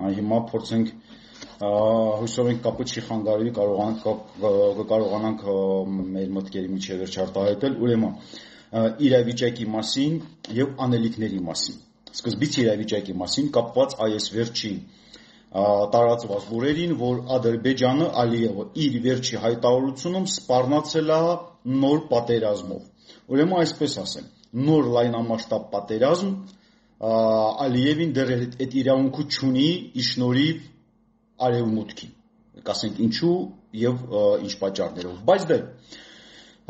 Հիմա փորձենք հույսով ենք կապը չի խանգարվի, կարողանանք կարողանանք մեր մտքերի միջև վերջարտահայտել։ Ուրեմն իրավիճակի մասին եւ անելիքների մասին։ Սկզբից իրավիճակի մասին կապված այս վերջի տարածված լուրերին, որ Ադրբեջանը Ալիևը իր վերջի հայտարարությունում սպառնացել է նոր պատերազմով։ Ուրեմն այսպես ասեմ, նոր լայնամասշտաբ պատերազմ Ալիևին դեռ այդ իրավունքը չունի իշնորիվ արևմուտքի։ Կասենք ինչու եւ ինչ պատճառներով։ Բայց դե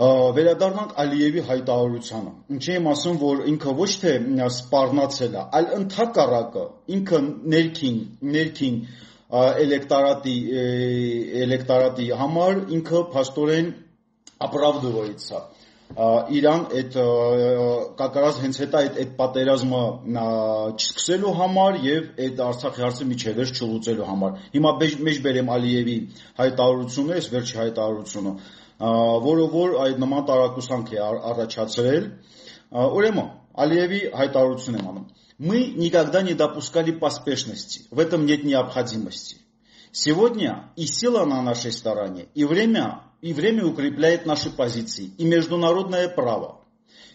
վերադառնանք Ալիևի հայտարարությանը։ Ինչի եմ ասում, որ ինքը ոչ թե սպառնացել է, այլ ընդհակառակը ինքը ներքին ներքին էլեկտորատի էլեկտորատի համար ինքը փաստորեն ապրավդովից է։ իրան այդ կակարած հենց հետա այդ այդ պատերազմը չսկսելու համար եւ այդ Արցախի հարցը միջևերջ չլուծելու համար։ Հիմա մեջ բերեմ Ալիևի հայտարարությունը, այս վերջի հայտարարությունը, որը որ այդ նման տարակուսանք է առաջացրել։ Ուրեմն Алиеви հայտարարություն եմ անում։ Мы никогда не допускали поспешности. В этом нет необходимости. Сегодня и сила на нашей стороне, и время, и время укрепляет наши позиции, и международное право.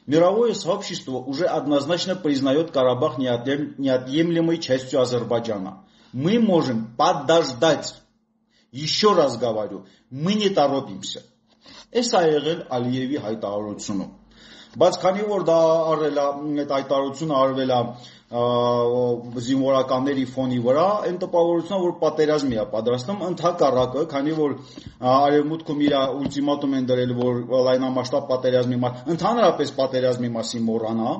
Мировое сообщество уже однозначно признает Карабах неотъемлемой частью Азербайджана. Мы можем подождать. Еще раз говорю, мы не торопимся. Այս ա եղել Ալիևի հայտարարությունը։ Բայց քանի որ դա արվել է, այդ հայտարարությունը արվել է զինվորականների ֆոնի վրա, այն տպավորությունն որ պատերազմի է պատրաստում, ընդհակառակը, քանի որ արևմուտքում իր ուլտիմատում են դրել, որ լայնամասշտաբ պատերազմի մասին, ընդհանրապես պատերազմի մասին մոռանա,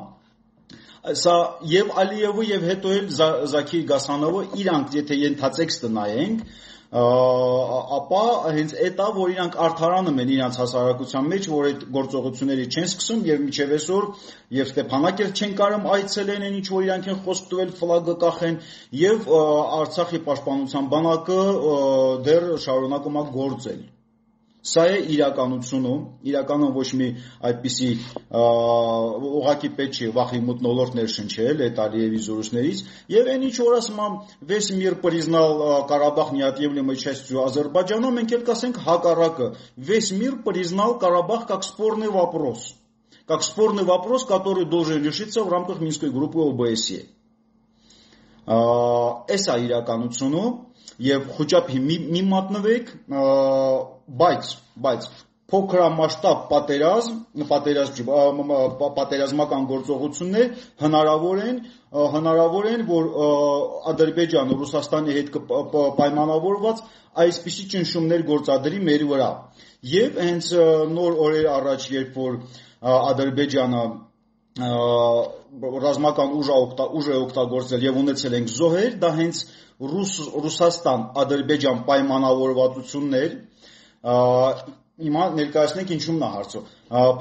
սա եւ Ալիևը եւ հետո էլ Զաքիր Գասանովը իրանք եթե ենթատեքստը նայենք ապա հենց այդ է որ իրանք արդարանում են իրանք հասարակության մեջ որ այդ գործողությունների չեն սկսում եւ միջև այսօր եւ Ստեփանակերտ չեն կարում այցելեն այն ինչ որ իրանք են խոսք տվել ֆլագը կախեն եւ Արցախի պաշտպանության բանակը դեռ շարունակում է գործել Սա է իրականությունը, իրականում ոչ մի այդպիսի ուղակի պետք չի վախի մտնոլորտ ներշնչել այդ Ալիևի զորուսներից եւ այն ինչ որ ասում եմ весь мир признал Карабах неотъемлемой частью Азербайджана, մենք էլ կասենք հակառակը весь мир признал Карабах как спорный вопрос как спорный вопрос, который должен решиться в рамках Минской группы ОБСЕ։ Էսա իրականությունը եւ խոճապի մի, մի մատնվեք, բայց բայց փոքրամասշտաբ պատերազմ, պատերազմ պատերազմական գործողություններ հնարավոր են, հնարավոր են, որ Ադրբեջանը Ռուսաստանի հետ պայմանավորված այսպիսի ճնշումներ գործադրի մեր վրա։ Եվ հենց նոր օրեր առաջ, երբ որ Ադրբեջանը ռազմական ուժ է օգտագործել եւ ունեցել ենք զոհեր, դա հենց Ռուս Ռուսաստան Ադրբեջան պայմանավորվածություններ հիմա ներկայացնենք ինչու՞մն է հարցը։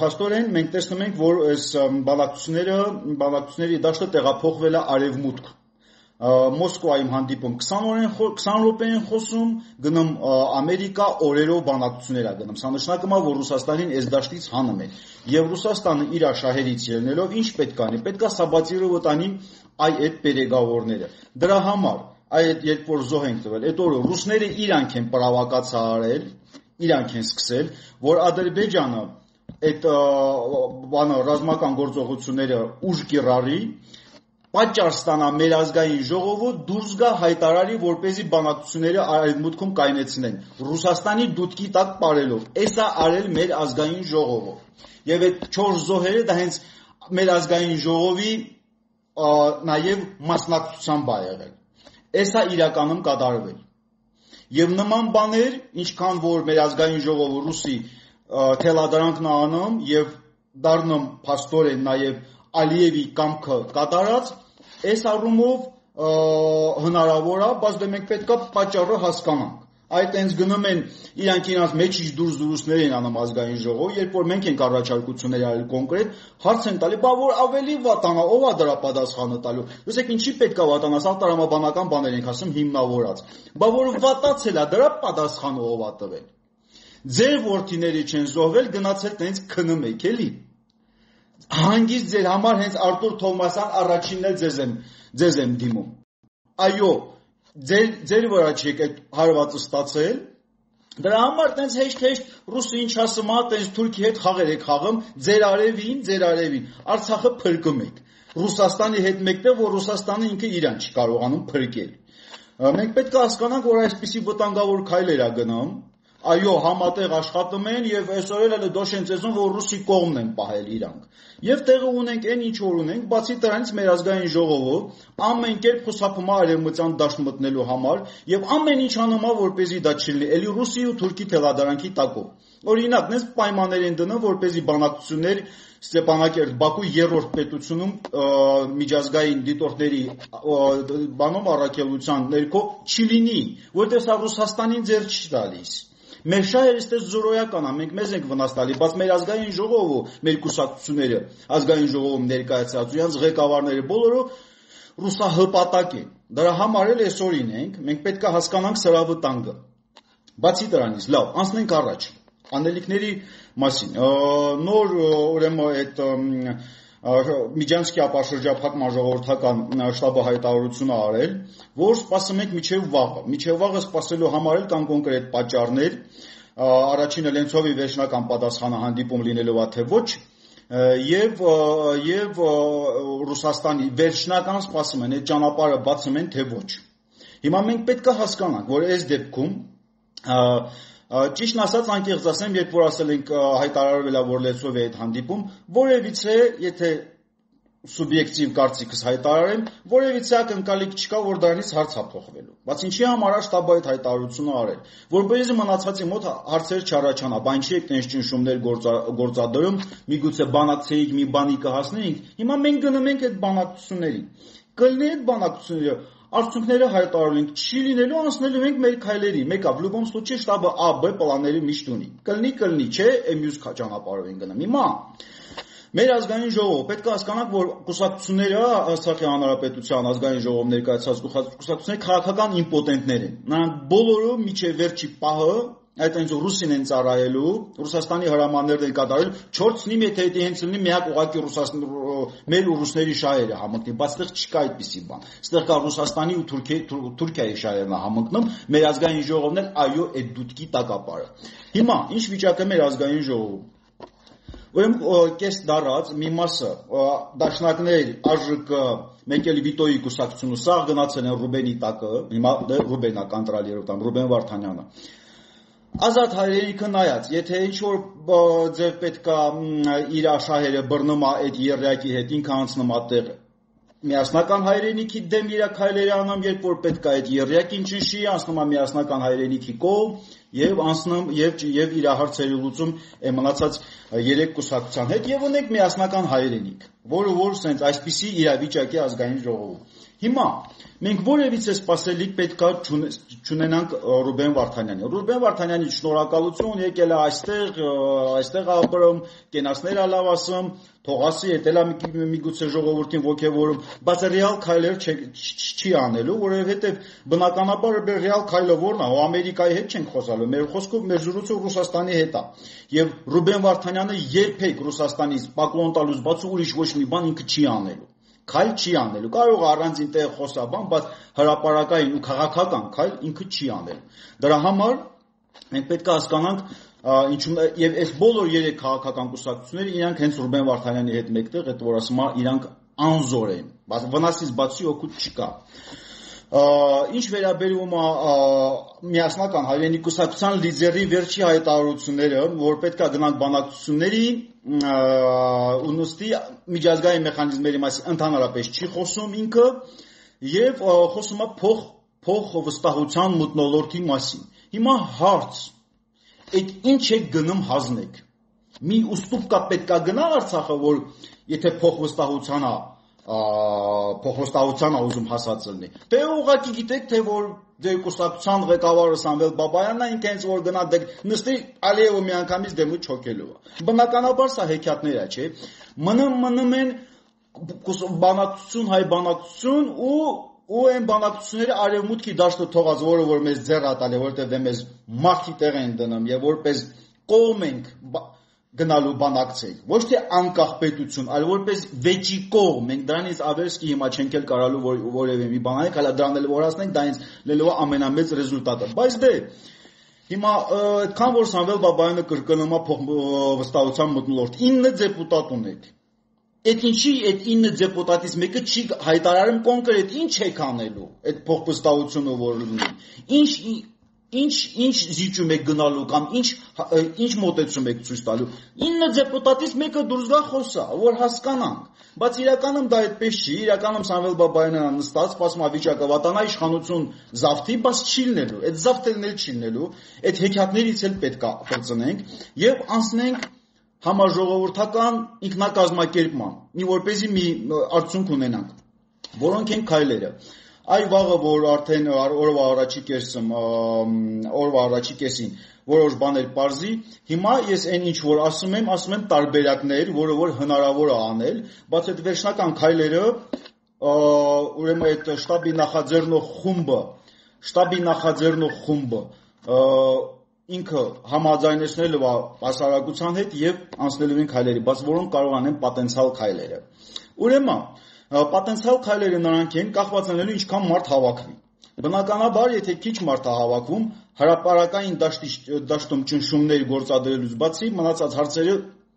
Փաստորեն մենք տեսնում ենք, որ այս բանակցությունները, բանակցությունների դաշտը տեղափոխվել է արևմուտք։ Մոսկվայում հանդիպում 20 օրեն 20 րոպե են խոսում, գնում Ամերիկա օրերով բանակցություններ է գնում։ Սա նշանակում է, որ Ռուսաստանին այս դաշտից հանում են։ Եվ Ռուսաստանը իր շահերից ելնելով ինչ պետք անի։ Պետք է Սաբատիրովը տանի այ այդ պերեգավորները։ Դրա համար այդ երբ որ զոհ են տվել, այդ օրը ռուսները իրանք են պրովոկացիա արել, իրանք են սկսել, որ Ադրբեջանը այդ բանը ռազմական գործողությունները ուժ կիրառի, պատճառ ստանա մեր ազգային ժողովը դուրս գա հայտարարի, որ เป զի բանակցությունները արևմուտքում կայնեցնեն Ռուսաստանի դուտքի տակ ապարելով։ Էսա արել մեր ազգային ժողովը։ Եվ այդ 4 զոհերը դա հենց մեր ազգային ժողովի նաև մասնակցությամբ ա եղել։ Էսա իրականում կատարվել։ Եվ նման բաներ, ինչքան որ մեր ազգային ժողովը ռուսի թելադրանքն անում եւ դառնում փաստորեն նաեւ Ալիևի կամքը կատարած, այս առումով հնարավոր է, բայց դե մենք պետքա պատճառը հասկանանք Այդ այնց գնում են իրանք իրանց մեջ իշ դուրս դուրսներ են անում ազգային ժողով, երբ որ մենք ենք առաջարկություններ արել կոնկրետ, հարց են տալի, բա որ ավելի վատանա, ով է դրա պատասխանը տալու։ Դուսեք ինչի պետք է վատանաս, հա տրամաբանական բաներ ենք ասում հիմնավորած։ Բա որ վատացել է, դրա պատասխանը ով է տվել։ Ձեր worth-իների չեն զոհվել, գնացել տենց քնում եք, էլի։ Հանգիստ ձեր համար հենց Արտուր Թոմասյան առաջինն էլ ձեզ եմ ձեզ եմ դիմում։ Այո, ձեր ձեր վրա չեք այդ հարվածը ստացել Դրա համար տենց հեշտ-հեշտ ռուսը ինչ ասում է, տենց Թուրքի հետ խաղեր եք խաղում, ձեր արևին, ձեր արևին։ Արցախը փրկում եք։ Ռուսաստանի հետ մեկտեղ, որ Ռուսաստանը ինքը իրան չի կարողանում փրկել։ Մենք պետք է հասկանանք, որ այսպիսի վտանգավոր քայլեր է գնում, այո, համատեղ աշխատում են եւ այսօր էլ դոշեն ծեզուն, որ ռուսի կողմն են պահել իրանք։ Եվ տեղը ունենք այն ինչ որ ունենք, բացի դրանից մեր ազգային ժողովը ամեն կերպ խուսափում է արևմտյան դաշտ մտնելու համար եւ ամեն ինչ անում է, որպեսզի դա չլինի։ Էլի Ռուսի ու Թուրքի թելադարանքի տակով։ Օրինակ, նես պայմաններ են դնում, որպեսզի բանակցություններ Ստեփանակերտ Բաքու երրորդ պետությունում միջազգային դիտորդների բանում առաքելության ներքո չլինի, որտեղ սա Ռուսաստանին ձեր չի տալիս։ Մեր շահերը ստես զորոյական է, մենք մեզ ենք վնաս տալի, բայց մեր ազգային ժողովը, մեր կուսակցությունները, ազգային ժողովում ներկայացած ու յանց ղեկավարները բոլորը ռուսահպատակ են։ Դրա համար էլ այսօրին ենք, մենք պետք է հասկանանք սրա վտանգը։ Բացի դրանից, լավ, անցնենք առաջ անելիքների մասին։ Նոր ուրեմն այդ Միջանցքի ապաշրջափակման ժողովրդական շտաբը հայտարարություն է արել, որ սպասում ենք միջև վաղը։ Միջև վաղը սպասելու համար էլ կան կոնկրետ պատճառներ։ Առաջինը Լենցովի վերջնական պատասխանը հանդիպում լինելով է թե ոչ, եւ եւ Ռուսաստանի վերջնական սպասում են այդ ճանապարհը բացում են թե ոչ։ Հիմա մենք պետք է հասկանանք, որ այս դեպքում Ճիշտն ասած, անկեղծ ասեմ, երբ որ ասել ենք հայտարարվել է որ Լեցովի այդ հանդիպում, որևիցե, եթե սուբյեկտիվ կարծիքս հայտարարեմ, որևիցե ակնկալիք չկա, որ դրանից հարց հափոխվելու։ Բայց ինչի համար է շտաբը այդ հայտարարությունը արել, որպեսզի մնացածի մոտ հարցեր չառաջանա, բան չի եք տենց ճնշումներ գործադրում, միգուցե բանակցեիք մի բանի կհասնեինք։ Հիմա մենք գնում ենք այդ բանակցություններին։ Կլինի այդ բանակցությունները արդյունքները հայտարարել ենք, չի լինելու անցնելու ենք մեր քայլերի։ Մեկը в любом случае շտաբը A, B պլանների միշտ ունի։ Կլինի, կլինի, չէ, այմյուս ճանապարհով են գնում։ Հիմա Մեր ազգային ժողովը պետք է հասկանանք, որ կուսակցությունները Արցախի հանրապետության ազգային ժողով ներկայացած կուսակցությունները քաղաքական իմպոտենտներ են։ Նրանք բոլորը միջև վերջի պահը այդ այնց ռուսին են ծառայելու, Ռուսաստանի հրամաններն են կատարել, 4-ին եթե դա հենց լինի միակ ուղակի Ռուսաստան մեր ու ռուսների շահերը համընկնի, բայց այդտեղ չկա այդպիսի բան։ Այդտեղ կա Ռուսաստանի ու Թուրքիայի շահերն համընկնում, մեր ազգային ժողովն էլ այո, այդ դուտքի տակապարը։ Հիմա ինչ վիճակը մեր ազգային ժողովում Ուրեմն կես դարած մի մասը դաշնակներ ԱԺԿ մեկ էլ Վիտոյի կուսակցությունը սա գնացել են Ռուբենի տակը, հիմա դե Ռուբենա կոնտրոլերով տամ Ռուբեն Վարդանյանը ազատ հայրենիքը նայած, եթե ինչ որ ձև պետքա իր աշահերը բռնում է այդ երրակի հետ, ինքը անցնում է տեղ միասնական հայրենիքի դեմ իր քայլերը անում, երբ որ պետք է այդ երրակին ճնշի, անցնում է միասնական հայրենիքի կողմ եւ անցնում եւ եւ իր հարցերը լուծում է մնացած երեք կուսակցության հետ եւ ունենք միասնական հայրենիք, որը որ սենց այսպիսի իրավիճակի ազգային ժողովում։ Հիմա մենք որևիցե սպասելիք պետքա չունենանք Ռուբեն Վարդանյանին։ Ռուբեն Վարդանյանի շնորհակալություն եկել է այստեղ, այստեղ ապրում, կենացներ է լավ ասում, թողասի ետել է միգուցե ժողովրդին ողջևորում, բայց ռեալ քայլեր չի անելու, որովհետև բնականաբար ռեալ քայլը ո՞րն է, ու Ամերիկայի հետ չենք խոսալու, մեր խոսքով մեր զրույցը Ռուսաստանի հետ է։ Եվ Ռուբեն Վարդանյանը երբեք Ռուսաստանից պակլոն տալուց բացի ուրիշ ոչ մի բան ինքը չի անելու քայլ չի անելու։ Կարող է առանձին տեղ խոսաբան, բայց հրաապարակային ու քաղաքական քայլ ինքը չի անելու։ Դրա համար մենք պետք է հասկանանք ինչու եւ այս բոլոր երեք քաղաքական կուսակցությունները իրանք հենց Ռուբեն Վարդանյանի հետ մեկտեղ այդ որ ասում է իրանք անզոր են, բայց վնասից բացի օգուտ չկա։ Ինչ վերաբերում է միասնական հայրենի կուսակցության լիդերի վերջի հայտարարությունները, որ պետքա գնանք բանակցությունների, ու նստի միջազգային մեխանիզմների մասին ընդհանրապես չի խոսում ինքը եւ խոսում է փող փող վստահության մտնոլորտի մասին։ Հիմա հարց. այդ ինչ է գնում հազնեք։ Մի ուստուպկա պետքա գնա Արցախը, որ եթե փող վստահության է փոխոստավորության ուզում հասած լինի։ Դե ուղղակի գիտեք, թե որ ձեր կուսակցության ղեկավարը Սամվել Բաբայանն է, ինքը հենց որ գնա դե նստի Ալիևը միանգամից դեմը չոքելու է։ Բնականաբար սա հեքիաթներ է, չէ։ Մնում մնում են բանակցություն, հայ բանակցություն ու ու այն բանակցությունները արևմուտքի դաշտը թողած, որը որ մեզ ձեռ ատալ է, որտեղ դե մեզ մարտի տեղ են դնում եւ որպես կողմ ենք գնալու բանակցեք ոչ թե անկախ պետություն այլ որպես վեճի կողմ մենք դրանից ավերսկի հիմա չենք էլ կարալու որ, որևէ մի բան անենք հələ դրան էլ որացնենք դա ինձ լելով ամենամեծ ռեզուլտատը բայց դե Հիմա այդքան որ Սամվել Բաբայանը կրկնում է վստահության մտնոլորտ 9 դեպուտատ ունեք Այդ ինչի այդ 9 դեպուտատից մեկը չի հայտարարում կոնկրետ ինչ եք անելու այդ փոխվստահությունը որ լինի ինչ ինչ ինչ զիջում եք գնալու կամ ինչ ինչ մոտեցում եք ցույց տալու 9 դեպուտատից մեկը դուրս գա խոսա որ հասկանանք բայց իրականում դա այդպես չի իրականում Սամվել Բաբայանը նստած սպասում է վիճակը վատանա իշխանություն զավթի բայց չի լինելու այդ զավթելն էլ չի լինելու այդ հեքիաթներից էլ պետք է կրծնենք եւ անցնենք համաժողովրդական ինքնակազմակերպման մի որպեսի մի արդյունք ունենանք որոնք են քայլերը Այ վաղը, որ արդեն օրվա առաջի կեսում, օրվա առաջի կեսին որոշ բաներ parzi, հիմա ես այն ինչ որ ասում եմ, ասում եմ տարբերակներ, որը որ հնարավոր է անել, բայց այդ վերջնական քայլերը ուրեմն այդ շտաբի նախաձեռնող խումբը, շտաբի նախաձեռնող խումբը ինքը համաձայնեցնելու է հասարակության հետ եւ անցնելու են քայլերի, բայց որոնք կարող անեն պոտենցիալ քայլերը։ Ուրեմն Պոտենցիալ քայլերը նրանք են կախված լինելու ինչքան մարդ հավաքվի։ Բնականաբար, եթե քիչ մարդ է հավաքվում, հրաապարական դաշտում ճնշումներ գործադրելուց բացի մնացած հարցերը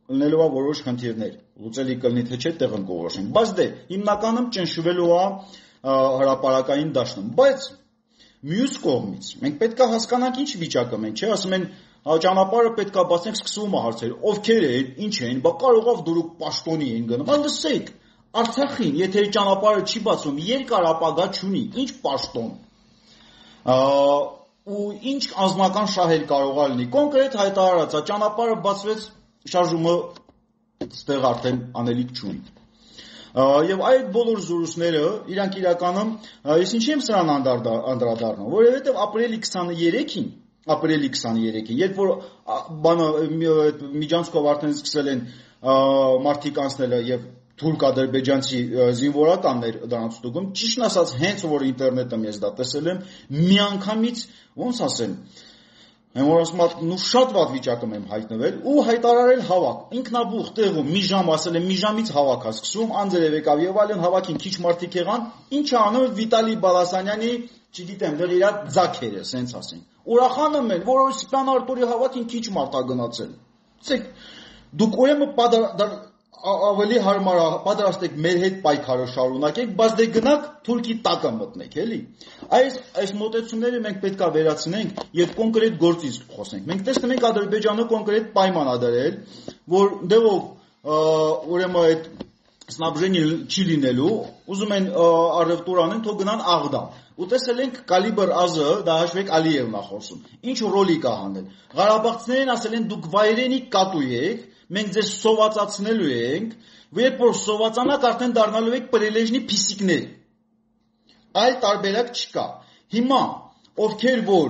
լինելու է որոշ խնդիրներ։ Լուծելի կլինի թե չէ տեղն կողոշենք։ Բայց դե հիմնականում ճնշվելու է հրաապարական դաշտում։ Բայց մյուս կողմից մենք պետք է հասկանանք ինչ վիճակը մենք, չէ, ասում են ճանապարհը պետք է բացենք, սկսվում է հարցերը։ Ովքեր են, ինչ են, բա կարողավ դուրք պաշտոնի են գնում։ Անդսեյք Արցախին, եթե ճանապարհը չի բացում, երկար ապագա չունի, ինչ պաշտոն։ ու ինչ անձնական շահեր կարող է լինի։ Կոնկրետ հայտարարած է, ճանապարհը բացվեց, շարժումը ստեղ արդեն անելիք չունի։ Եվ այդ բոլոր զորուսները իրանք իրականում ես ինչի եմ սրան անդրադառնում, որովհետև ապրիլի 23-ին ապրիլի 23-ին, երբ որ բանը միջանցքով արդեն սկսել են մարտիկ անցնելը եւ թուրք-ադրբեջանցի զինվորականներ դրանց ստուգում, ճիշտ ասած, հենց որ ինտերնետում ես դա տեսել եմ, միանգամից ոնց ասեմ, Եմ որ ասում եմ, նու շատ վատ վիճակում եմ հայտնվել ու հայտարարել հավաք։ Ինքնաբուխ տեղում մի ժամ ասել եմ, մի ժամից հավաք է սկսում, անձրև եկավ եւ այլն հավաքին քիչ մարդիկ եղան։ Ինչ անում Վիտալի Բալասանյանի, չգիտեմ, դեռ իր ձակերը, սենց ասենք։ Ուրախանում են, որ Սպյան Արտուրի հավաքին քիչ մարդ է գնացել։ Ցեք դուք ուրեմն ավելի հարմար է պատրաստ եք մեր հետ պայքարը շարունակեք, բայց դե գնաք Թուրքի տակը մտնեք, էլի։ Այս այս մոտեցումները մենք պետքա վերացնենք եւ կոնկրետ գործից խոսենք։ Մենք տեսնում ենք Ադրբեջանը կոնկրետ պայման ա դրել, որ դեղով ուրեմն այդ սնաբժենի չի լինելու, ուզում են առևտուր անեն, թող գնան Աղդամ։ Ու տեսել ենք կալիբր ազը, դա հաշվեք Ալիևն է խոսում։ Ինչ ռոլի կա հանել։ Ղարաբաղցիներն ասել են դուք վայրենի կատու եք, մենք ձեզ սովածացնելու ենք, երբ որ սովածանաք արդեն դառնալու եք պրիլեժնի փիսիկներ։ Այլ տարբերակ չկա։ Հիմա ովքեր որ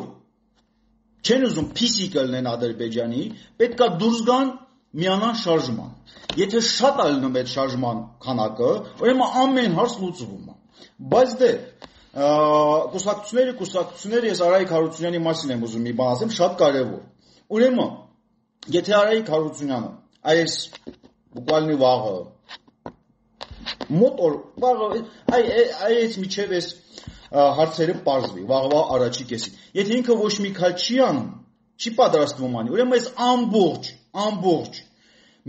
չեն ուզում փիսիկը լինեն Ադրբեջանի, պետքա դուրս գան միանան շարժման։ Եթե շատ է լինում այդ շարժման քանակը, ուրեմն ամեն հարց լուծվում է։ Բայց դե կուսակցությունները, կուսակցությունները ես Արայիկ Հարությունյանի մասին եմ ուզում մի բան ասեմ, շատ կարևոր։ Ուրեմն, եթե Արայիկ Հարությունյանը այս բուկվալնի վաղը մոտ օր վաղը այ այս միջև էս հարցերը բարձվի վաղվա առաջի կեսին եթե ինքը ոչ մի քայլ չի անում չի պատրաստվում անի ուրեմն այս ամբողջ ամբողջ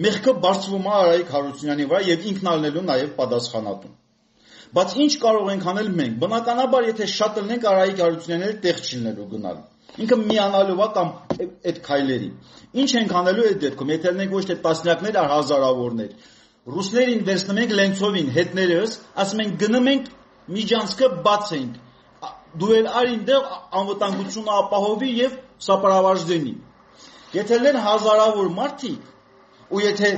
մեղքը բարձվում է Արայիկ Հարությունյանի վրա եւ ինքն ալնելու նաեւ պատասխանատուն բայց ինչ կարող ենք անել մենք բնականաբար եթե շատ լինենք Արայիկ Հարությունյանը տեղ չի լինելու գնալու ինքը միանալու է կամ այդ քայլերի։ Ինչ ենք անելու այդ դեպքում, եթե լինենք ոչ թե տասնյակներ, այլ հազարավորներ։ Ռուսներին տեսնում ենք Լենցովին հետներս, ասում են գնում ենք միջանցքը բացենք։ Դու էլ արին դեղ անվտանգությունը ապահովի եւ սապարավաժդենի։ Եթե լեն հազարավոր մարդիկ ու եթե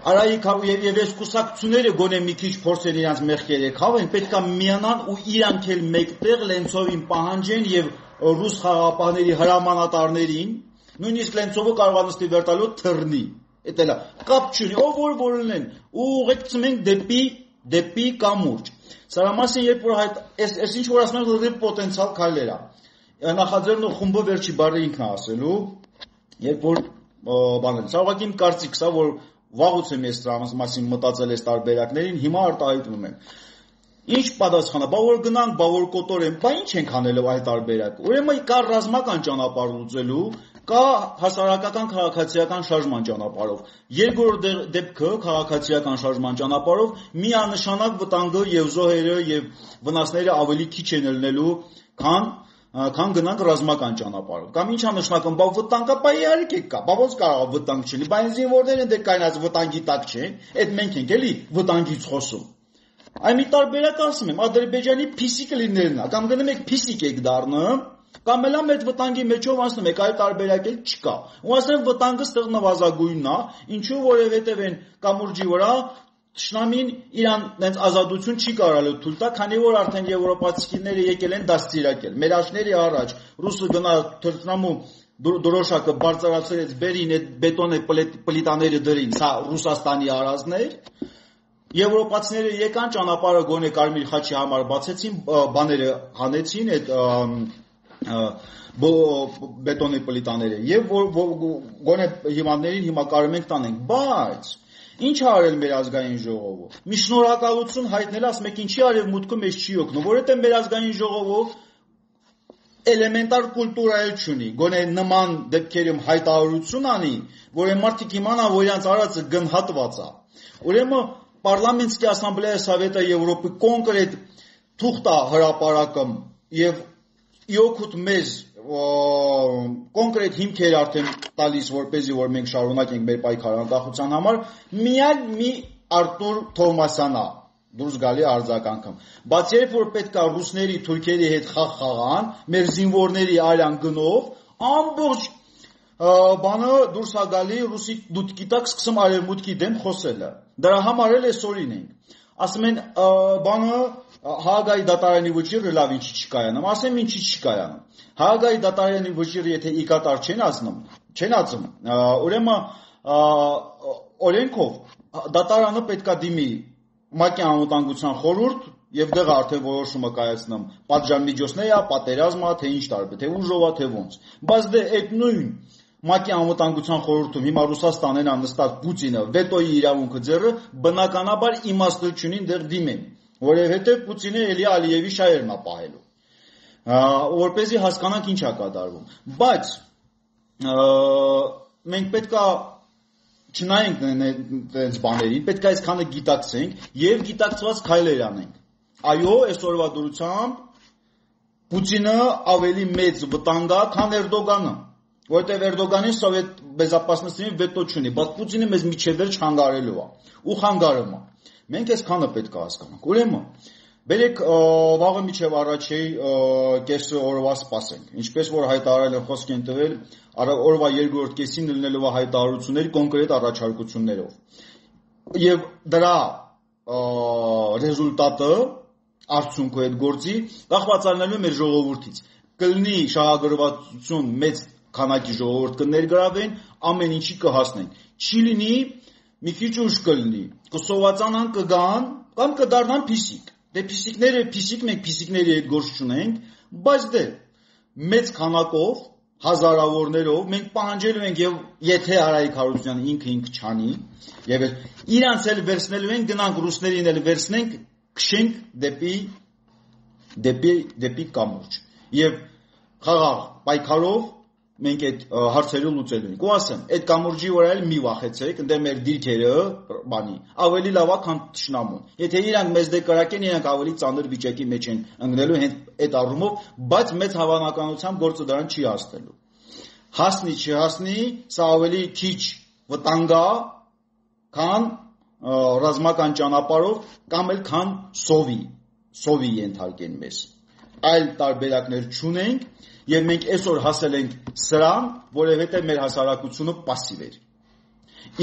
Արայիկ եւ եւ այս կուսակցությունները գոնե մի քիչ փորձեն իրանց մեղքերը խավեն, պետքա միանան ու իրանք էլ մեկտեղ Լենցովին պահանջեն եւ ռուս խաղապահների հրամանատարներին, նույնիսկ Լենցովը կարող է նստի վերտալոտ թռնի։ Էդ էլա կապ չունի, ով որ որն են, ու ուղեկցում ենք դեպի դեպի կամուրջ։ Սարամասին երբ որ հայտ այս այս ինչ որ ասում են լրիվ պոտենցիալ քայլեր է։ Նախաձեռնող խումբը վերջի բառը ինքն ասելու, երբ որ բաներ։ Սա ուղղակի իմ կարծիքս է, որ վաղուց եմ ես դրա մասին մտածել այս տարբերակներին, հիմա արտահայտվում եմ։ Ինչ պատասխանա, բա որ գնանք, բա որ կոտորեն, բա ինչ ենք անելու այլ տարբերակ։ Ուրեմն կա ռազմական ճանապարհ լուծելու, կա հասարակական քաղաքացիական շարժման ճանապարհով։ Երկրորդ դեպքը քաղաքացիական շարժման ճանապարհով միանշանակ վտանգը եւ զոհերը եւ վնասները ավելի քիչ են ելնելու, քան քան գնանք ռազմական ճանապարհով։ Կամ ինչա նշանակում, բա վտանգը բա իհարկե կա։ Բա ոնց կարող վտանգ չլինի։ Բա այն զինվորները դե կայնած վտանգի տակ չեն։ Այդ մենք ենք էլի վտանգից խոսում։ Այ մի տարբերակ ասում եմ, Ադրբեջանի փիսիկ լինելն է, կամ գնում եք փիսիկ եք դառնում, Կամ էլա մեծ վտանգի մեջով անցնում եք, այլ տարբերակ էլ չկա։ Ու ասեմ վտանգը ստեղ նվազագույնն է, ինչու որևէտև են կամուրջի վրա Շնամին իրան այնց ազատություն չի կարալու թույլ տա, քանի որ արդեն եվրոպացիները եկել են դաստիարակել։ Մեր աշների առաջ ռուսը գնա թրտնամու դրոշակը բարձրացրեց բերին այդ բետոնե պլիտաները դրին, սա Ռուսաստանի արազներ։ Եվրոպացիները եկան ճանապարհը գոնե Կարմիր խաչի համար բացեցին, բաները հանեցին այդ բետոնի պլիտաները եւ գոնե հիվանդներին հիմա կարում ենք տանենք, բայց Ինչ արել մեր ազգային ժողովը։ Մի շնորհակալություն հայտնել, ասում եք ինչի արևմուտքը մեզ չի օգնում, որովհետեւ մեր ազգային ժողովը էլեմենտար կուլտուրա էլ չունի։ Գոնե նման դեպքերում հայտարարություն անի, որ այն մարդիկ իմանան, որ իրանց արածը գնահատված է։ Ուրեմն Պարլամենտский ассамблея Совета Եվրոպի կոնկրետ թուղթա հրապարակը եւ իօքուտ մեզ կոնկրետ հիմքեր արդեն տալիս որպեսզի որ մենք շարունակենք մեր պայքարը անկախության համար միայն մի Արտուր Թոմասյանն է դուրս գալի արձագանքը։ Բայց երբ որ պետք է ռուսների, թուրքերի հետ խաղ խաղան, մեր զինվորների արյան գնով ամբողջ բանը դուրս է գալի ռուսի դուք գիտակ սկսում արևմուտքի դեմ խոսելը։ Դրա համար էլ այսօրին ենք։ Ասում են բանը Հագայի դատարանի վճիրը լավ ինչի չկայանում, ասեմ ինչի չկայանում։ Հագայի դատարանի վճիրը եթե իկատար չեն ասնում, չեն ածում, ուրեմն օրենքով դատարանը պետքա դիմի ՄԱԿ-ի անվտանգության խորհուրդ եւ դեղը արդեն որոշումը կայացնում պատժամիջոցներ է, պատերազմ է, թե ինչ տարբեր, թե ուժով է, թե ոնց։ Բայց դե այդ նույն ՄԱԿ-ի անվտանգության խորհրդում հիմա Ռուսաստանն անստակ Պուտինը վետոյի իրավունքը ձեռը բնականաբար իմաստությունին դեռ դիմեն որովհետև Պուտինը էլի Ալիևի շայերն է պահելու որպեսզի հասկանանք ինչ է կատարվում բայց մենք պետքա չնայենք այնց բաներին պետք է այսքանը գիտակցենք եւ գիտակցված քայլեր անենք այո այսօրվա դուրությամբ Պուտինը ավելի մեծ վտանգ է քան Էրդոգանը որտեղ Էրդոգանի սովետ բեզապասնստի վետո չունի բայց Պուտինը մեզ միջև դեր չհանգարելու է ու խանգարում է Մենք այս քանը պետք է հասկանանք։ Ուրեմն Բերեք վաղը միջև առաջի կես օրվա սպասենք։ Ինչպես որ հայտարարել են խոսք են տվել, օրվա երկրորդ կեսին լինելով հայտարարություններ կոնկրետ առաջարկություններով։ Եվ դրա ռեզուլտատը արդյունքը այդ գործի կախվածանալու մեր ժողովրդից։ Կլինի շահագրգռվածություն մեծ քանակի ժողովուրդ կներգրավեն, ամեն ինչի կհասնեն։ Չի լինի մի քիչ ուշ կլինի, կսովածանան կգան կամ կդառնան փիսիկ։ Դե փիսիկները, փիսիկ մենք փիսիկների հետ գործ չունենք, բայց դե մեծ քանակով հազարավորներով մենք պահանջելու ենք եւ եթե Արայիկ Հարությունյանը ինքը ինքը չանի եւ իրանց էլ վերցնելու են գնանք ռուսներին էլ վերցնենք քշենք դեպի դեպի դեպի կամուրջ եւ խաղաղ պայքարով մենք այդ հարցերը լուծելու ենք։ Ու ասեմ, այդ կամուրջի վրա էլ մի վախեցեք, ընդ մեր դիրքերը, բանի, ավելի լավա քան ճշնամուն։ Եթե իրանք մեզ դե կրակեն, իրանք ավելի ծանր վիճակի մեջ են ընկնելու հենց այդ առումով, բայց մեծ հավանականությամբ գործը դրան չի հասնելու։ Հասնի, չհասնի, սա ավելի քիչ վտանգա, քան ռազմական ճանապարհով կամ էլ քան սովի, սովի ենթարկեն մեզ։ Այլ տարբերակներ չունենք եւ մենք այսօր հասել ենք սրան, որովհետեւ մեր հասարակությունը пассив էր։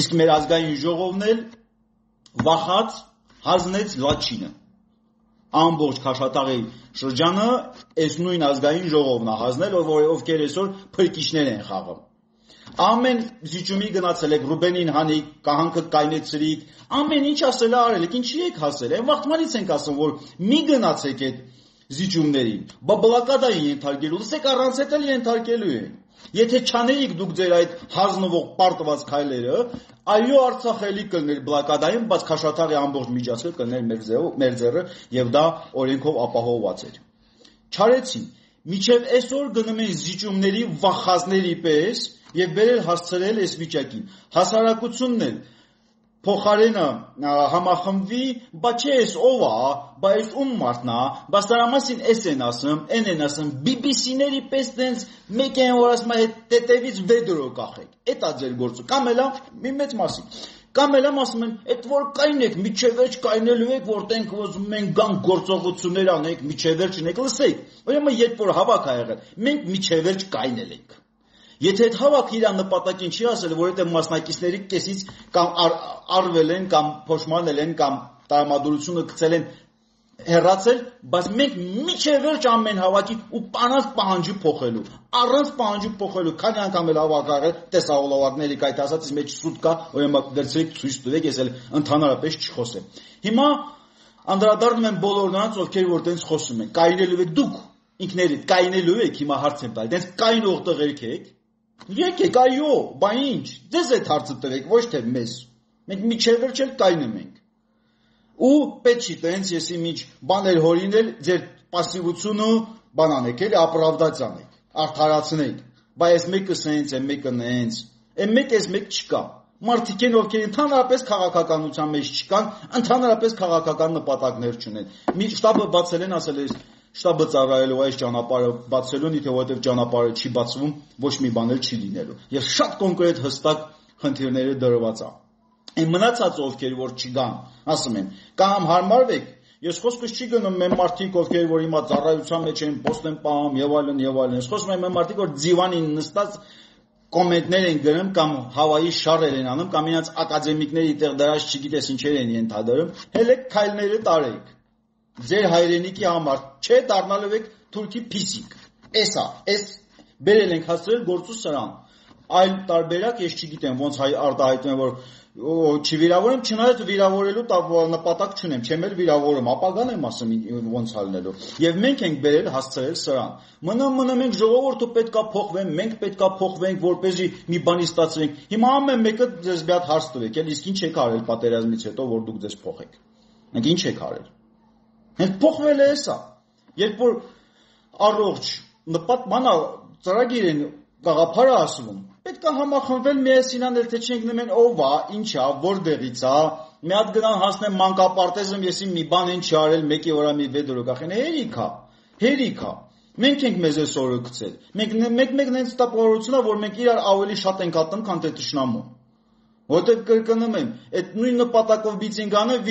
Իսկ մեր ազգային ժողովն էլ վախած հանձնեց լաչինը։ Ամբողջ Քաշաթաղի շրջանը այս նույն ազգային ժողովն է հանձնել, ով ովքեր այսօր փրկիչներ են խաղում։ Ամեն զիջումի գնացել եք Ռուբենին հանի, կահանքը կայնեցրիք, ամեն ինչ ասել է արել եք, ինչի եք հասել։ Այն վաղտմանից ենք ասում, որ մի գնացեք այդ զիջումներին։ Բա բլոկադա են ենթարկելու, լսեք առանց էլ ենթարկելու են։ Եթե չաներիք դուք ձեր այդ հանձնվող պարտված քայլերը, այո Արցախ էլի կլներ բլոկադային, բայց Խաշաթաղի ամբողջ միջազգը կլներ մեր ձեռը, մեր ձեռը եւ դա օրենքով ապահովված էր։ Չարեցին։ Միջև այսօր գնում են զիջումների վախազների պես եւ բերել հասցրել այս վիճակին։ Հասարակությունն էլ փոխարենը համախմբվի, բա չէ, էս ով է, բա էս ում մարդն է, բա դրա մասին էս են ասում, են են ասում, BBC-ների պես տենց մեկ են որ ասում է տետևից վեդրո կախեք։ Էդ է ձեր գործը։ Կամ էլա մի մեծ մասի։ Կամ էլա ասում են, այդ որ կայնեք, միջև վերջ կայնելու եք, որ տենք ոզում մենք գան գործողություններ անենք, միջև վերջ ունենք, լսեք։ Ուրեմն երբ որ հավաք ա եղել, մենք միջև վերջ կայնել ենք։ Եթե այդ հավաքը իր նպատակին չի ասել, որովհետև մասնակիցների կեսից կամ արվել են կամ փոշմանել են կամ տարամադրությունը գցել են հեռացել, բայց մենք միջև վերջ ամեն հավաքի ու պանած պահանջի փոխելու, առանց պահանջի փոխելու, քանի անգամ էլ հավաքարել տեսահոլովակների կայտ ասած, մեջ սուտ կա, ուրեմն դրցեք ցույց տվեք, ես էլ ընդհանրապես չխոսեմ։ Հիմա անդրադառնում են բոլոր նրանց, ովքեր որ տենց խոսում են։ Կայնելու եք դուք ինքներիդ կայնելու եք հիմա հարց եմ տալի։ Դենց կայնող տղերք եք, Եկեք, այո, բա ինչ, դեզ այդ հարցը տվեք, ոչ թե մեզ։ Մենք միջևեր չել կայնում ենք։ Ու պետք չի տենց ես իմիջ բաներ հորինել, ձեր пассивությունը բանանեք, էլ ապրավդաց անեք, արդարացնեք։ Բա ես մեկը սենց է, մեկը նենց։ Այն մեկ էս մեկ չկա։ Մարդիկ են ովքեր ընդհանրապես քաղաքականության մեջ չկան, ընդհանրապես քաղաքական նպատակներ չունեն։ Մի շտաբը բացել են ասել ես շտաբը ծառայելու այս ճանապարհը բացելուն, իթե որովհետև ճանապարհը չի բացվում, ոչ մի բան էլ չի լինելու։ Եվ շատ կոնկրետ հստակ խնդիրները դրված է։ Այն մնացած ովքեր որ չգան, ասում են, կամ հարմարվեք, ես խոսքս չի գնում մեմ մարդիկ ովքեր որ հիմա ծառայության մեջ են, post են պահում եւ այլն եւ այլն։ Ես խոսում եմ մեմ մարդիկ որ ձիվանին նստած կոմենտներ են գրում կամ հավայի շարեր են անում կամ իրաց ակադեմիկների տեղ դրած չգիտես ինչեր են ենթադրում, հելեք քայլները տարեք ձեր հայրենիքի համար, չէ դառնալու եք թուրքի փիսիկ։ Էսա, էս բերել ենք հասցրել գործու սրան։ Այլ տարբերակ ես չգիտեմ ոնց հայ արտահայտում որ չվիրավորեմ, չնայած վիրավորելու նպատակ չունեմ, չեմ էլ վիրավորում, ապագան եմ ասում ոնց հալնելու։ Եվ մենք ենք բերել հասցրել սրան։ Մնա մնա մենք ժողովուրդը պետքա փոխվեն, մենք պետքա փոխվենք, որ เป զի մի բանի ստացվենք։ Հիմա ամեն մեկը ձեզ մի հատ հարց տվեք, էլ իսկ ինչ եք արել պատերազմից հետո, որ դուք ձեզ փոխեք։ Մենք ինչ եք արել։ Հենց փոխվել է սա։ Երբ որ առողջ նպատմանա ծրագիր են գաղափարը ասում, պետք է համախմբվել միասինանել, թե չենք նմեն ով է, ինչ է, որտեղից է, մի հատ գնան հասնեն մանկապարտեզում, եսի մի բան են չարել, մեկի օրա մի վեդրո կախեն, հերիք է, հերիք է։ Մենք ենք մեզ այս օրը գցել։ Մենք մեկ-մեկն հենց տապավորությունա, որ մենք իրար ավելի շատ ենք ատում, քան թե ճշնամու։ Որտեղ կրկնում եմ, այդ նույն նպատակով բիցինգ անել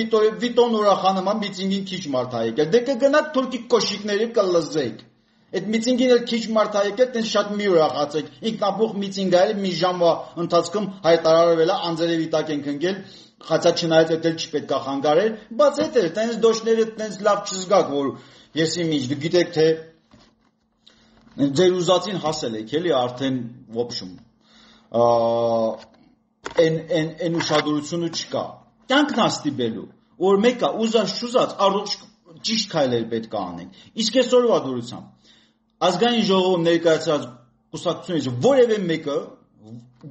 Վիտոն ուրախանման բիցինգին քիչ մարդ ա եկել։ Դե կգնաք թուրքի կոշիկների կլզեիք։ Այդ միտինգին էլ քիչ մարդ ա եկել, դեն շատ մի ուրախացեք։ Ինքնաբուխ միտինգ ա ել մի ժամվա ընթացքում հայտարարվել է անձրևի տակ ենք ընկել, խացա չնայած դա չպետք է խանգարել, բայց այդ էլ տենց դոշները տենց լավ չզգաք, որ ես իմիջ գիտեք թե ձեր ուզածին հասել եք, էլի արդեն ոբշում այն այն այն ուշադրությունը չկա։ Կյանքն աստիբելու, որ մեկը ուզած շուզած առողջ ճիշտ քայլեր պետք է անենք։ Իսկ այսօրվա դուրսամ ազգային ժողովում ներկայացած կուսակցությունից որևէ մեկը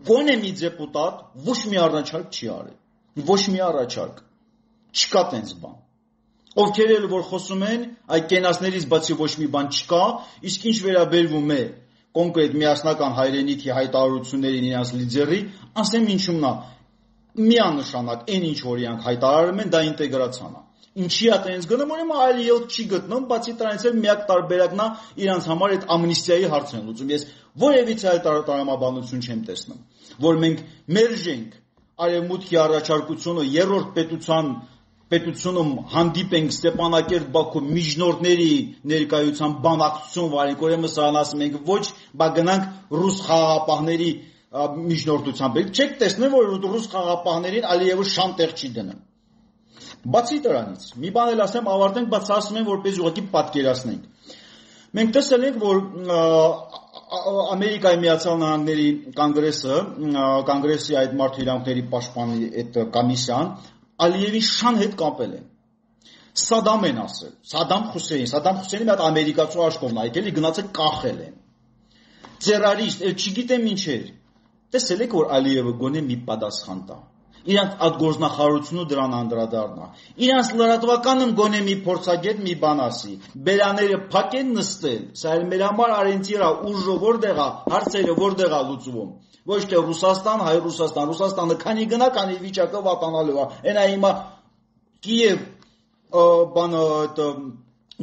գոնե մի դեպուտատ ոչ մի առաջարկ չի արել։ Ոչ մի առաջարկ։ Չկա տենց բան։ Ովքեր էլ որ խոսում են, այդ կենասներից բացի ոչ մի բան չկա, իսկ ինչ վերաբերվում է կոնկրետ միասնական հայրենիքի հայտարարություններին իրancs լիդերի, ասեմ ինչումն է միանշանակ այն ինչ որ իրանք հայտարարում են դա ինտեգրացիան է ինչի է տենց գնում ուրեմն այլ ելք չի գտնում բացի դրանից էլ միակ տարբերակն է իրանց համար այդ ամնիստիայի հարցն են լուծում ես որևիցե այլ տարամաբանություն չեմ տեսնում որ մենք մերժենք արևմուտքի առաջարկությունը երրորդ պետության պետությունում հանդիպենք Ստեփանակերտ Բաքու միջնորդների ներկայության բանակցություն վարենք, ուրեմն սրան ասում ենք ոչ, բա գնանք ռուս խաղապահների միջնորդությամբ։ Չեք տեսնում, որ ռուս խաղապահներին Ալիևը շան տեղ չի դնում։ Բացի դրանից, մի բան էլ ասեմ, ավարտենք, բայց ասում եմ, որպես ուղղակի պատկերացնենք։ Մենք տեսել ենք, որ Ամերիկայի Միացյալ Նահանգների կոնգրեսը, կոնգրեսի այդ մարդու իրավունքների պաշտպանի այդ կոմիսիան Ալիևի շան հետ կապել են։ Սադամ են ասել, Սադամ Խուսեին, Սադամ Խուսեինը մի հատ ամերիկացու աշկովն ա եկել, գնացել կախել են։ Տերարիստ, ել չգիտեմ ինչ էր։ Տեսել եք որ Ալիևը գոնե մի պատասխան տա իրանց ատգործնախարությունը դրան անդրադառնա։ Իրանց լրատվականում գոնե մի փորձագետ մի բան ասի։ Բերաները փակեն նստել։ Սա էլ մեր համար արենտիրա ուժը որտեղ է, հարցերը որտեղ է լուծվում։ Ոչ թե Ռուսաստան, հայ Ռուսաստան, Ռուսաստանը քանի գնա, քանի վիճակը վատանալու է։ Այնա հիմա Կիև բանը այդ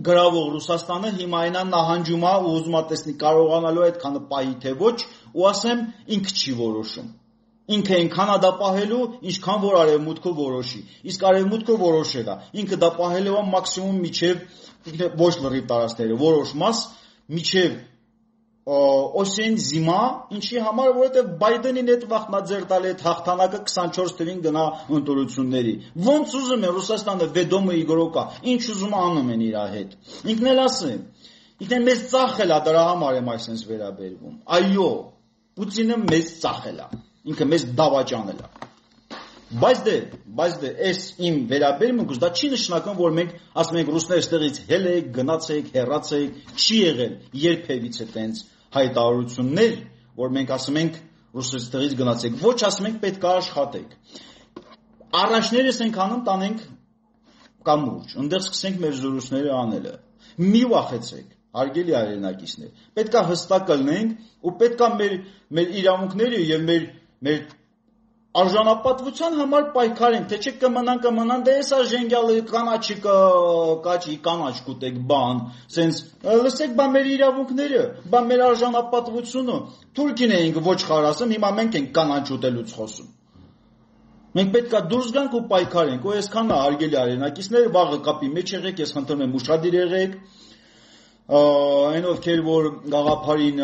գրավող Ռուսաստանը հիմա այնա նահանջում է ու ուզում է տեսնի կարողանալու այդքանը պահի թե ոչ, ու ասեմ ինքը չի որոշում ինքը այնքան է դա պահելու, ինչքան որ արևմուտքը որոշի։ Իսկ արևմուտքը որոշել է։ Ինքը դա պահելու է մաքսիմում միջև ոչ լրիվ տարածքները, որոշ մաս միջև օսեն զիմա, ինչի համար, որովհետև Բայդենին այդ վախտնա ձեր տալի այդ հաղթանակը 24 թվին գնա ընտրությունների։ Ոնց ուզում է Ռուսաստանը վեդոմը իգրոկա, ինչ ուզում անում են իր հետ։ Ինքն էլ ասեմ, ինքն մեզ ծախել է դրա համար եմ այսպես վերաբերվում։ Այո, Պուտինը մեզ ծախել է ինքը մեզ դավաճանել է բայց դե բայց դե այս իմ վերաբերմունքս դա չի նշանակում որ մենք ասում ենք ռուսները ստեղից հել եք գնացեք հեռացեք չի եղել երբևիցե տենց հայտարարություններ որ մենք ասում ենք ռուսները ստեղից գնացեք ոչ ասում ենք պետք է աշխատեք առաջներս ենք անում տանենք կամուրջ ընդեղ սկսենք մեր զորուսները անելը մի վախեցեք հարգելի արենակիցներ պետքա հստակ լինենք ու պետքա մեր մեր իրավունքները եւ մեր մեր արժանապատվության համար պայքարենք, թե չէ կմնան կմնան, դե էսա ժենգյալը կանաչի կաչի կանաչ կուտեք բան, սենց լսեք բա մեր իրավունքները, բա մեր արժանապատվությունը, Թուրքին էինք ոչ խարասում, հիմա մենք ենք կանաչ ուտելուց խոսում։ Մենք պետքա դուրս գանք ու պայքարենք, ու այսքան է արգելի արենակիցները, վաղը կապի մեջ եղեք, ես խնդրում եմ ուշադիր եղեք, այն ովքեր որ գաղափարին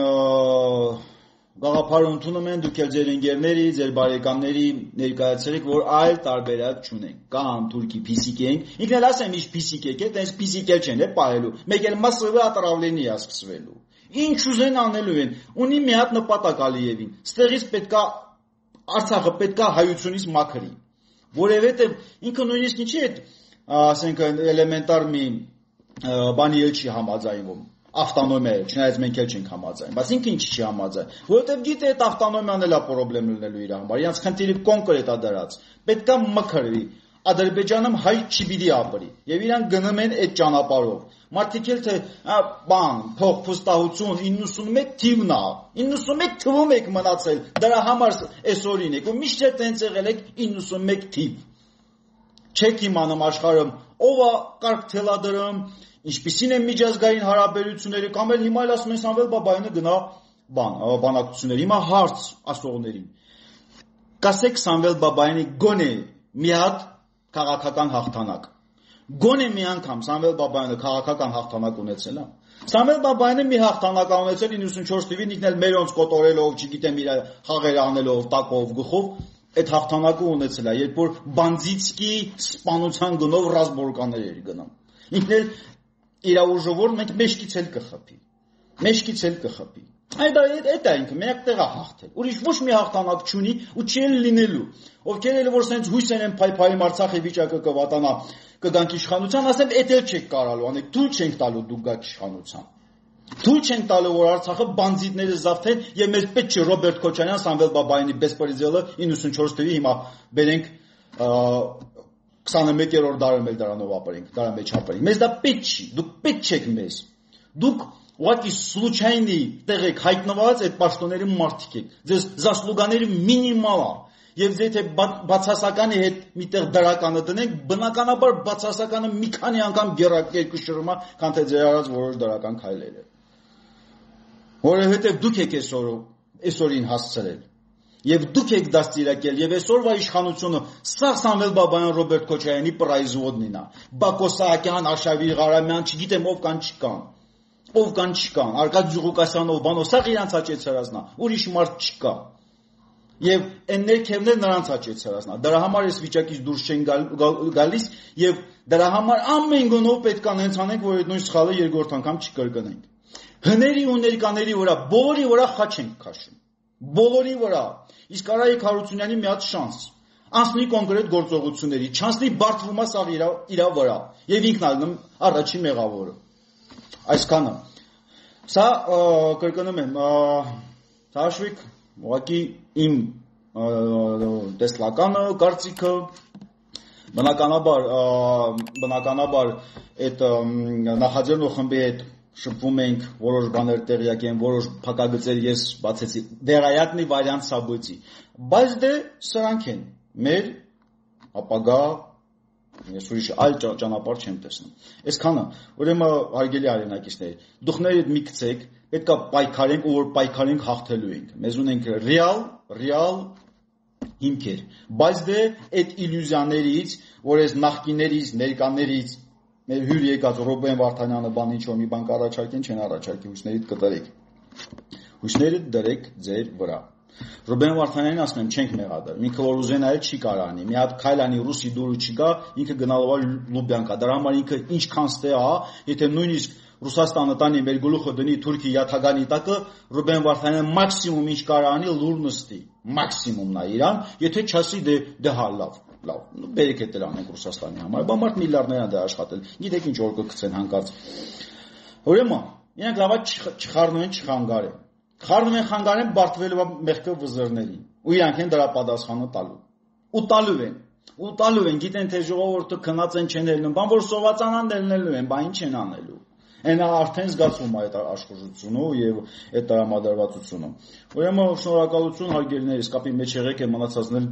Գաղափարը ընդունում են դուք էլ ձեր ընկերների, ձեր բարեկամների ներկայացրեք, որ այլ տարբերակ չունենք։ Կամ թուրքի փիսիկ ենք, ինքն էլ ասեմ ինչ փիսիկ եք, այտենց փիսիկ էլ չեն, է պահելու։ Մեկ էլ մասը ատրավլենի է սկսվելու։ Ինչ ուզեն անելու են։ Ունի մի հատ նպատակ Ալիևին։ Ստեղից պետքա Արցախը պետքա հայությունից մաքրի։ Որևէտև ինքը նույնիսկ ինչի է, ասենք էլեմենտար մի բանի էլ չի համաձայնվում ավտոնոմիա է, չնայած մենք էլ չենք համաձայն, բայց ինքը ինչ չի համաձայն, որովհետև գիտե այդ ավտոնոմիան էլ է խնդրեմ լինելու իր համար, իրancs խնդիրը կոնկրետ է դրած։ Պետքա մքրվի։ Ադրբեջանում հայ չպիտի ապրի եւ իրան գնում են այդ ճանապարհով։ Մարդիկ էլ թե բան, փող փստահություն 91 թիվն է։ 91 թվում եք մնացել։ Դրա համար այսօրին եք ու միշտ է տենց եղել եք 91 թիվ։ Չեք իմանում աշխարհում ով է կարգ թելադրում, ինչպիսին են միջազգային հարաբերությունները կամ էլ հիմա էլ ասում են Սամվել Բաբայանը գնա բան, բանակցություններ։ Հիմա հարց ասողներին։ Կասեք Սամվել Բաբայանի գոնե մի հատ քաղաքական հաղթանակ։ Գոնե մի անգամ Սամվել Բաբայանը քաղաքական հաղթանակ ունեցել է։ Սամվել Բաբայանը մի հաղթանակ ունեցել 94 թվին ինքն էլ մերոնց կոտորելով, չգիտեմ իր խաղերը անելով, տակով, գլխով այդ հաղթանակը ունեցել է, երբ որ Բանդիցկի սպանության գնով ռազմորկաներ էր գնում։ Ինքն էլ իր ուժով մենք մեջքից էլ կխփի։ Մեջքից էլ կխփի։ Այդ այդ է ինքը միակ տեղա հաղթել։ Ուրիշ ոչ մի հաղթանակ չունի ու չի էլ լինելու։ Ովքեր էլ որ սենց հույս են փայփայում Արցախի վիճակը կվատանա, կգանք իշխանության, ասեմ, էդ էլ չեք կարալու անեք, թույլ չենք տալու դուք գաք իշխանության։ Թույլ չեն տալու որ Արցախը բանդիտները զավթեն եւ մեր պետք չէ Ռոբերտ Քոչարյան, Սամվել Բաբայանի Բեսպարիզելը 94 թվի հիմա բերենք 21-րդ դարում էլ դրանով ապրենք, դրա մեջ ապրենք։ Մեզ դա պետք չի, դուք պետք չեք մեզ։ Դուք ուղղակի սլուչայինի տեղ եք հայտնված այդ պաշտոնների մարդիկ եք։ Ձեզ զասլուգաների մինիմալ է։ Եվ եթե բացասականի հետ միտեղ դրականը դնենք, բնականաբար բացասականը մի քանի անգամ գերակերկու շրմա, քան թե ձեր արած որոշ դրական քայլերը։ Որովհետև դուք եք այսօր այսօրին հասցրել Եվ դուք եք դաստիարակել եւ այսօրվա իշխանությունը սա Սամվել Բաբայան Ռոբերտ Քոչարյանի պրայզվոդնին է։ Բակո Սահակյան, Արշավի Ղարամյան, չգիտեմ ով կան չկան։ Ով կան չկան։ Արկադի Ղուկասյանով բանով սա իրանց հաճեցրածնա։ Ուրիշ մարդ չկա։ Եվ այն ներքևներ նրանց հաճեցրածնա։ Դրա համար այս վիճակից դուրս չեն գալիս եւ դրա համար ամեն գնով պետք է նենց անենք, որ այդ նույն սխալը երկրորդ անգամ չկրկնենք։ Հների ու ներկաների վրա բոլորի վրա խաչ ենք քաշում բոլորի վրա։ Իսկ Արայիկ Հարությունյանի մի հատ շանս անցնի կոնկրետ գործողությունների, չանցնի բարթվում է սա իր իր վրա եւ ինքն ալնում առաջի մեղավորը։ Այսքանը։ Սա կրկնում եմ, Թաշվիկ ուղղակի իմ տեսլականը, կարծիքը բնականաբար բնականաբար այդ նախաձեռնող խմբի հետ շփվում ենք, որոշ բաներ տեղյակ են, որոշ փակագծեր ես բացեցի։ Վերայատնի վարիանտ սաբույցի։ Բայց դե սրանք են մեր ապագա ես ուրիշ այլ ճանապարհ չեմ տեսնում։ Այսքանը, ուրեմն հարգելի արենակիցներ, դուխներդ մի գցեք, պետքա պայքարենք ու որ պայքարենք հաղթելու ենք։ Մեզ ունենք ռեալ, ռեալ հիմքեր։ Բայց դե այդ իլյուզիաներից, որ այս նախկիներից, ներկաներից մեր հյուր եկած Ռոբեն Վարդանյանը բան ինչ որ մի բան կառաջարկեն, չեն առաջարկի հույսներիդ կտրեք։ Հույսները դրեք ձեր վրա։ Ռոբեն Վարդանյանին ասում եմ, չենք մեղադրում։ Ինքը որ ուզենա էլ չի կարանի։ Մի հատ քայլանի ռուսի դուրը չկա, ինքը գնալով է Լուբյանկա։ Դրա համար ինքը ինչքան ստե ա, եթե նույնիսկ Ռուսաստանը տանի մեր գլուխը դնի Թուրքի յաթագանի տակը, Ռուբեն Վարդանյանը մաքսիմում ինչ կարանի լուր նստի։ Մաքսիմումն է իրան, եթե չասի դե դե հա լավ լավ, բերեք էլ անենք Ռուսաստանի համար, բա մարդ միլիարդներ են դա աշխատել։ Գիտեք ինչ որ կգցեն հանկարծ։ Ուրեմն, իրենք լավա չխառնում են չխանգարեն։ Խառնում են խանգարեն բարթվելու մեղքը վզրներին։ Ու իրանք են դրա պատասխանը տալու։ Ու տալու են ու տալու են, գիտեն թե ժողովուրդը քնած են չեն ելնում, բան որ սովածանան դելնելու են, բա ինչ են անելու։ Այնա արդեն զգացվում է այդ աշխուժությունը եւ այդ տրամադրվածությունը։ Ուրեմն շնորհակալություն հարգելիներիս, կապի մեջ եղեք մնացածն